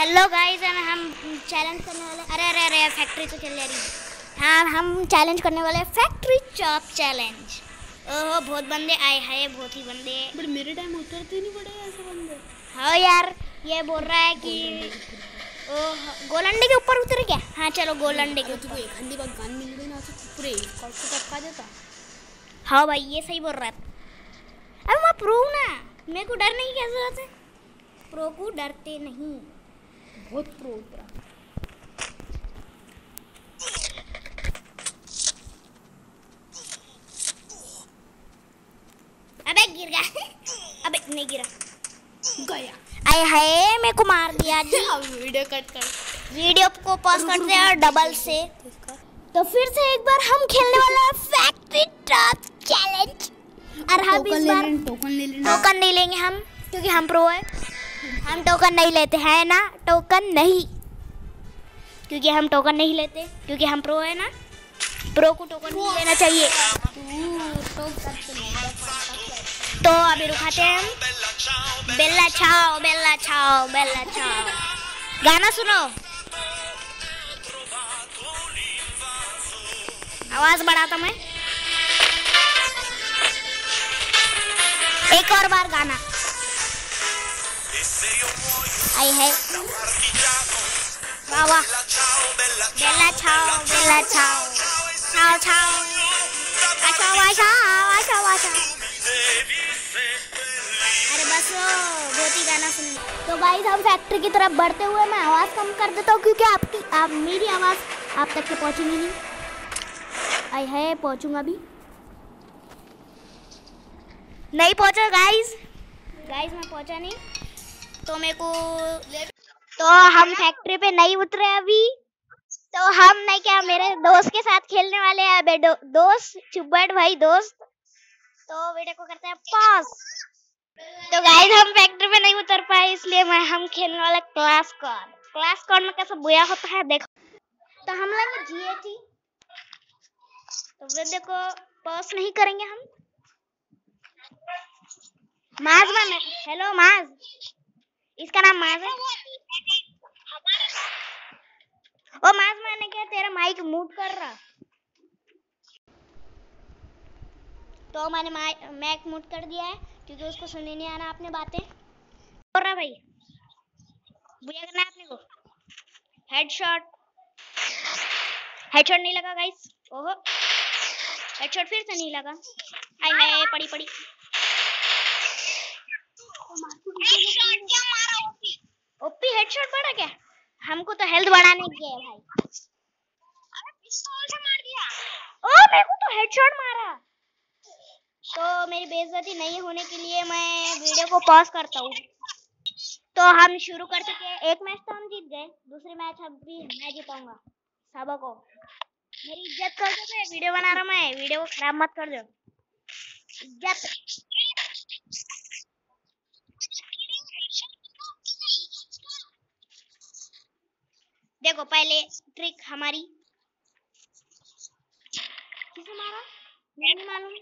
Hello guys and हम challenge करने वाले अरे अरे अरे फैक्ट्री तो चल रही है। हाँ हम चैलेंज करने वाले फैक्ट्री चॉप चैलेंज ओहो बहुत बंदे आए हैं बहुत ही बंदे। बट मेरे टाइम उतरते नहीं पड़े ऐसे बंदे। हाँ यार ये बोल रहा है कि ओह गोलंडे के ऊपर उतर क्या? हाँ चलो गोलंडे के तुझको एक हंडी बाग गान मिल गई ना तो पूरे कॉल को टपका देता। हाँ भाई ये सही बोल रहा था अब मैं प्रो ना। मेरे को डर नहीं कैसे होते प्रो को डरते नहीं। बहुत प्रो उतरा अबे गिर गया। अबे नहीं गिरा। गया। आए हाय मेरे को मार दिया जी वीडियो कट कर। वीडियो को पॉज करते हैं और डबल से। तो फिर से एक बार हम खेलने वाले हैं फैक्ट्री टॉप चैलेंज और हम इस ले बार टोकन ले लेना टोकन नहीं लेंगे हम क्योंकि हम प्रो है। हम टोकन नहीं लेते, हैं ना? टोकन नहीं। क्योंकि हम टोकन नहीं लेते, क्योंकि हम प्रो है ना? प्रो को टोकन नहीं लेना चाहिए। तो अभी रुकाते हैं हम। बेल्ला छाओ बेल्ला छाओ बेल्ला छाओ। गाना सुनो। आवाज़ बढ़ाता मैं। एक और बार गाना। आई है अरे बस बहुत ही गाना सुन तो भाई हम फैक्ट्री की तरफ़ बढ़ते हुए मैं आवाज़ कम कर देता हूँ क्योंकि आपकी, आप मेरी आवाज़ आप तक के पहुँचेगी नहीं। आई है, पहुँचूँगा भी नहीं पहुँचा गाइस गाइस मैं पहुँचा नहीं। तो मेरे को तो हम फैक्ट्री पे नहीं उतरे अभी। तो हम नहीं क्या मेरे दोस्त के साथ खेलने वाले हैं अबे दो, दोस्त चुब्बट भाई दोस्त। तो वीडियो को करते हैं पॉज तो गाइस हम फैक्ट्री पे नहीं उतर पाए इसलिए मैं हम खेलने वाला क्लास कॉर्ड क्लास कॉर्ड में कैसा बुया होता है देखो। तो हम लोग जीएटी तो वीडियो को पॉज नहीं करेंगे हम। माज में हेलो माज। इसका नाम माज है। ओ माज मैंने क्या तेरा माइक म्यूट कर रहा। तो मैंने मैक म्यूट कर दिया है, क्योंकि उसको सुनने नहीं आना आपने बातें। बोल रहा भाई। बुझा करना है अपने को। हेडशॉट हेडशॉट नहीं लगा गाइस ओहो। हेडशॉट फिर से नहीं लगा। आई हाय पड़ी पड़ी ओपी हेडशॉट पड़ा क्या हमको तो हेल्थ बढ़ाने गए भाई। अरे पिस्तौल से मार दिया। ओ मेरे को तो हेडशॉट मारा। तो मेरी बेइज्जती नहीं होने के लिए मैं वीडियो को पॉज करता हूँ। तो हम शुरू कर चुके हैं। एक मैच तो हम जीत गए। दूसरी मैच अब भी मैं जीताऊँगा। सबको मेरी इज़्ज़त कर दो मैं वीडियो बना रहा मैं। वीडियो को खराब मत कर दो। इज़्ज़त। देखो, पहले ट्रिक हमारी। किसे मारा? नहीं मालूम।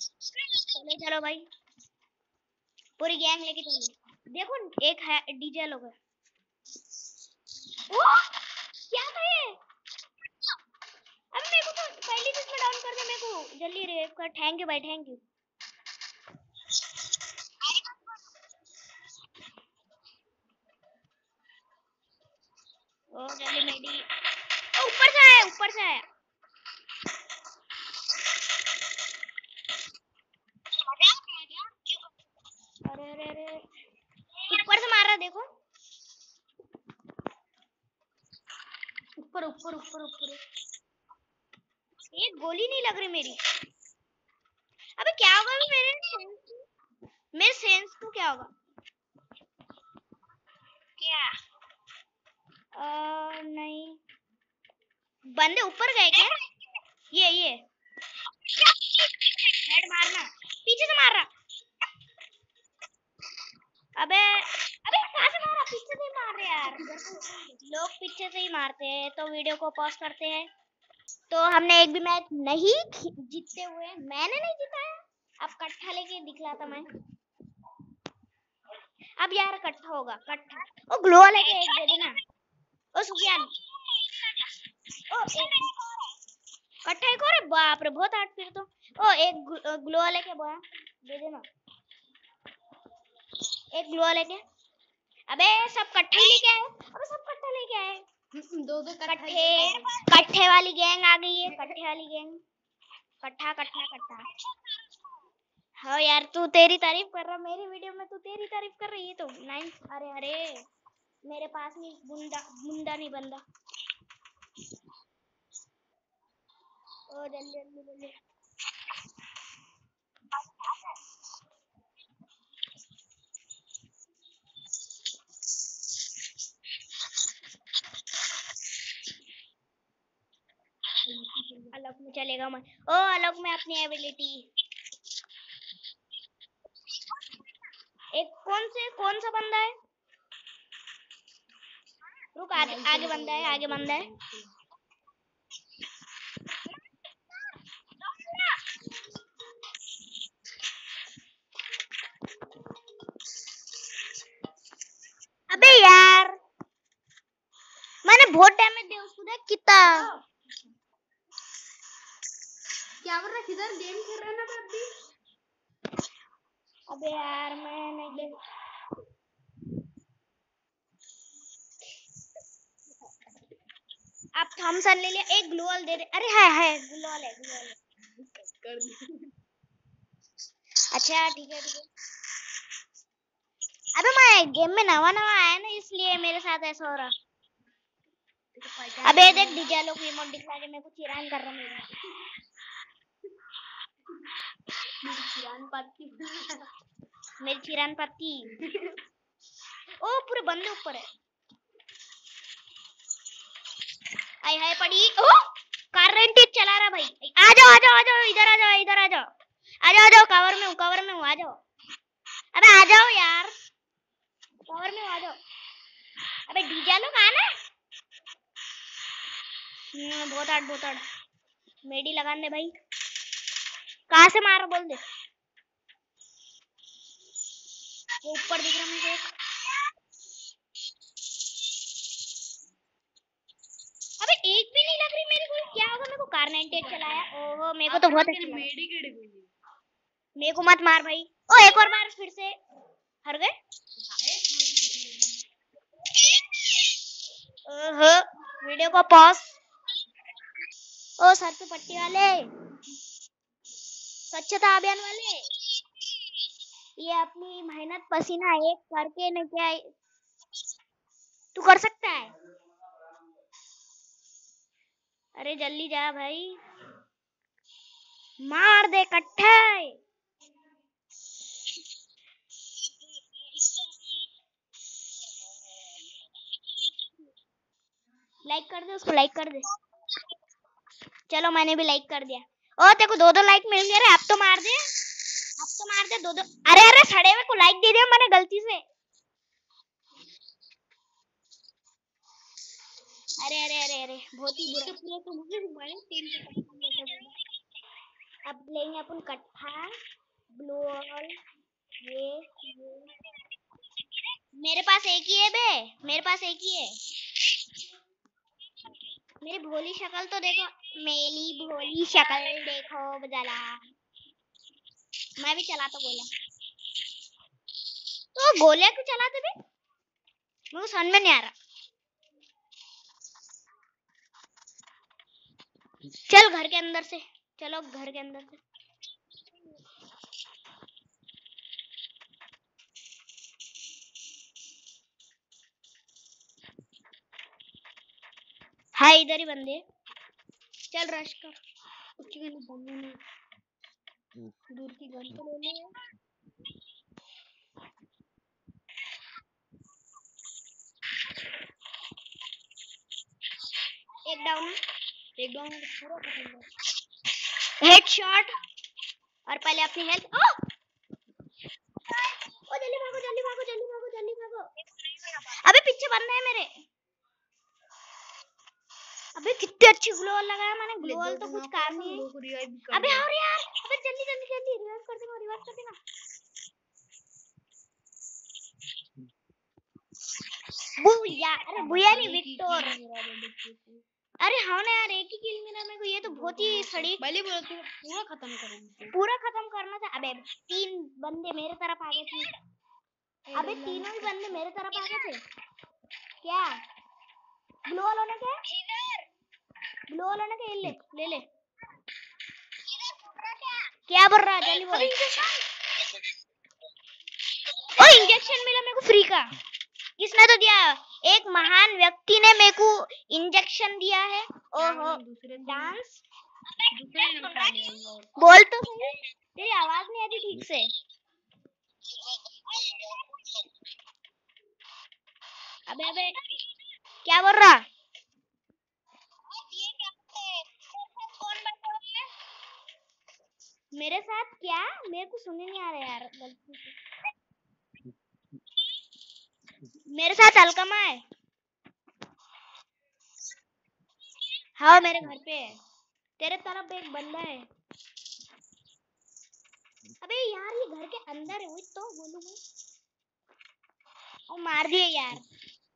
चलो चलो भाई। पूरी गैंग लेके चलो। देखो, एक है, डीजे लोग क्या था ये? अब मेरे को तो पहली चीज़ में डाउन कर दे मेरे को जल्दी कर। थैंक यू भाई थैंक यू ओ मेडी। ओ, ऊपर से आया, ऊपर से आया। अरे अरे अरे। ऊपर से मार रहा देखो। ऊपर ऊपर ऊपर ऊपर। एक गोली नहीं लग रही मेरी। अबे, क्या होगा अभी मेरे मेरे सेंस को क्या होगा? क्या? नहीं। बंदे ऊपर गए क्या? ये ये। हेड मारना। पीछे से मार रहा। अबे अबे, कहाँ से मारा पीछे से मार रहे यार। लोग पीछे से ही मारते हैं तो वीडियो को पॉज करते हैं। तो हमने एक भी मैच नहीं जीतते हुए, मैंने नहीं जीता है अब कट्ठा लेके दिखलाता मैं। अब यार कट्ठा होगा, कट्ठा। ओ ग्लो लेके एक दे देना। सुफियान ओ एक और है? बाप रे बहुत हार्ड फिर तो ओ एक ग्लो लेके बोया दे देना। एक ग्लो लेके अबे सब इकट्ठा ही लेके आए। अबे सब इकट्ठा लेके आए। दो दो कट्ठे कट्ठे वाली गैंग आ गई है कट्ठे वाली गैंग। कट्ठा कट्ठा कट्ठा। हाँ यार तू तेरी तारीफ़ कर रहा मेरी वीडियो में तू तेरी तारीफ़ कर रही है तो नाइस अरे अरे। मेरे पास नहीं बुंदा बुंदा नहीं बंदा। ओ, जल्दी जल्दी जल्दी। अलग में चलेगा मैं ओ, अलग में अपनी एबिलिटी एक कौन से, कौन सा बंदा है? रुक आगे आगे बंदा है आगे बंदा है। अबे यार मैंने बहुत डैमेज दिया उसको देख कितना। क्या कर रहा किधर गेम खेल रहा है ना अभी अबे यार मैं नहीं आप थॉमसन ले लिया, एक ग्लोअल दे दे। अरे है है, ग्लोअल है ग्लोअल है। अच्छा ठीक है ठीक है। अबे मैं गेम में नवा नवा आया ना, इसलिए मेरे साथ ऐसा हो रहा। अबे देख, डीजे लोग इमोट दिखा के मेरे को चिरान कर रहा मेरा किरान पाती मेरी चिरान पत्ती। ओ, पूरे बंदे ऊपर है। आय हाय पड़ी। ओ, कार रेंटेज चला रहा भाई। आ जाओ आ जाओ आ जाओ, इधर आ जाओ, इधर आ जाओ। आ जाओ आ जाओ कवर में हूँ कवर में हूँ, आ जाओ। अबे आ जाओ यार। कवर में आ जाओ। अबे डीजे लोग आना हम्म बहुत आठ बहुत आठ मेडी लगाने दे भाई। कहाँ से मार, बोल दे। ऊपर दिख रहा मुझे। को कार 98 चलाया। ओहो मेरे को तो बहुत अच्छा मेरे को मत मार भाई। ओ एक और मार फिर से। हर गए? ओहो वीडियो को पॉज ओ सर पे पट्टी वाले। स्वच्छता अभियान वाले। ये अपनी मेहनत पसीना एक करके न क्या तू कर सकता है। अरे जल्दी जा भाई। मार दे कट्ठे। लाइक कर दे उसको लाइक कर दे। चलो मैंने भी लाइक कर दिया। ओ, तेरे दो दो लाइक मिल गए रे, अब तो मार दे। अब तो मार दे, दो दो। अरे अरे, सड़े हुए को लाइक दे दिया मैंने गलती से। अरे अरे अरे अरे बहुत ही बुरा। पूरा तो मुझे घुमाए तीन अब लेंगे अपन कट्ठा ब्लू ऑल ये ये। मेरे पास एक ही है बे मेरे पास एक ही है। मेरी भोली शक्ल तो देखो मेरी भोली शक्ल देखो जला मैं भी चलाता गोला। तो गोले क्यों चलाते बे? मेरे को समझ में नहीं आ रहा। चल घर के अंदर से। चलो घर के अंदर से। हाँ इधर ही बंदे। चल रश कर। कुछ भी नहीं बंद नहीं दूर की गन तो ले ले एक डाउन एक डाउन पूरा पसंद है हेडशॉट और पहले अपनी हेल्थ ओ! ओ जल्दी भागो जल्दी भागो जल्दी भागो जल्दी भागो। अबे पीछे बंदा है मेरे। अबे कितने अच्छी ग्लोअल लगाया मैंने। ग्लोअल तो कुछ काम नहीं है। अबे और यार। अबे जल्दी जल्दी जल्दी रिवाइव कर देना रिवाइव कर देना। बुया अरे बुया नहीं विक्टोर। अरे हाँ ना यार एक ही किल मिला मेरे को ये तो बहुत ही सड़ी पहले बोला तू पूरा खत्म करेंगे। पूरा खत्म करना था। अबे तीन बंदे मेरे तरफ़ आ गए थे। अबे तीनों ही बंदे मेरे तरफ़ आ गए थे। क्या? ब्लू वालों ने क्या? ब्लू वालों ने क्या? ले ले ले। क्या? बोल रहा है जल्दी बोल ओ इंजेक्शन मिला मेरे को फ्री का। किसने तो दिया? एक महान व्यक्ति ने मेरे को इंजेक्शन दिया है। ओहो। डांस? बोल तो तेरी आवाज़ नहीं आती ठीक से। अबे अबे क्या बोल रहा? मेरे साथ क्या? मेरे को सुनने नहीं आ रहा यार गलती से। मेरे साथ अलकमा है हाँ मेरे घर पे है। तेरे तरफ़ एक बंदा है। अबे यार, ये घर के अंदर है तो बोलूँ मैं मार दिए यार।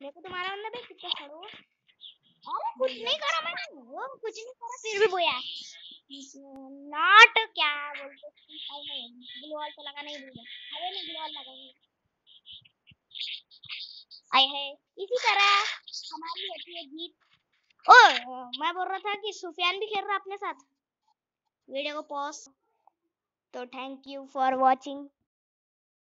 मेरे को तुम्हारा बंदा भी कितना खड़ो अरे, कुछ नहीं करा मैंने। वो कुछ नहीं करा, फिर भी बोया। नॉट क्या बोलते ग्लोअल तो लगा नहीं दूँगा अबे नहीं ग्लोअल लगाऊँगा। आए है। इसी तरह हमारी होती है जीत। ओ, मैं बोल रहा था कि सुफियान भी खेल रहा अपने साथ। वीडियो को पॉज तो थैंक यू फॉर वॉचिंग